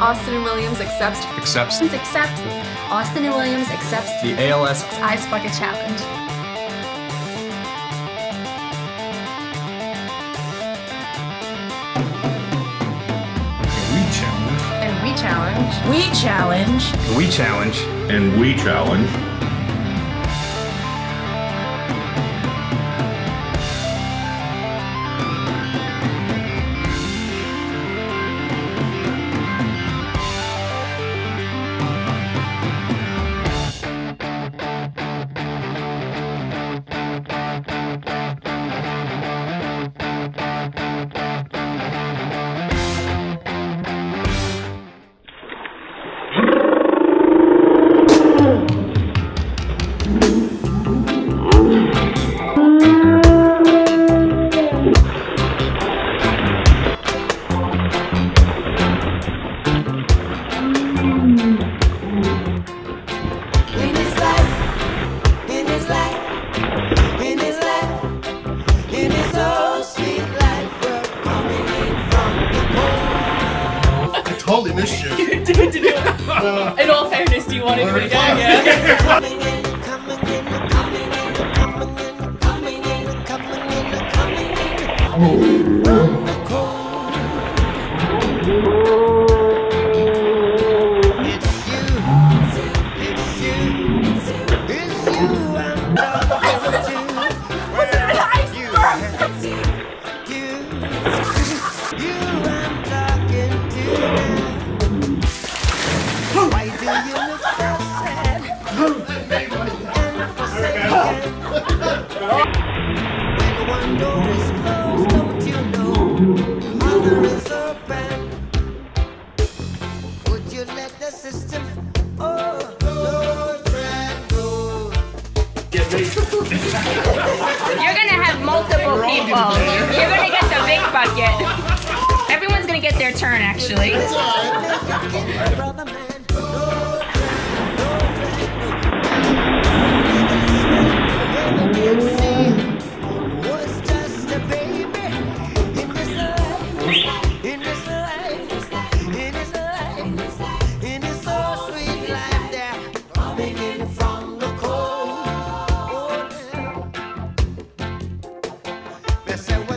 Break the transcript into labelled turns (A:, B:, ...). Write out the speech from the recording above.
A: Austin and Williams accepts.
B: Accepts
C: accepts Austin and Williams accepts
B: the ALS
C: Ice Bucket Challenge.
B: We challenge.
A: And we challenge.
C: We challenge.
B: We challenge.
D: And we challenge.
E: Totally missed you.
A: In all fairness, do you want to do it again? Yeah.
F: Coming in, coming in, coming in, coming in, coming in, coming
C: Everyone's gonna get their turn actually.
F: said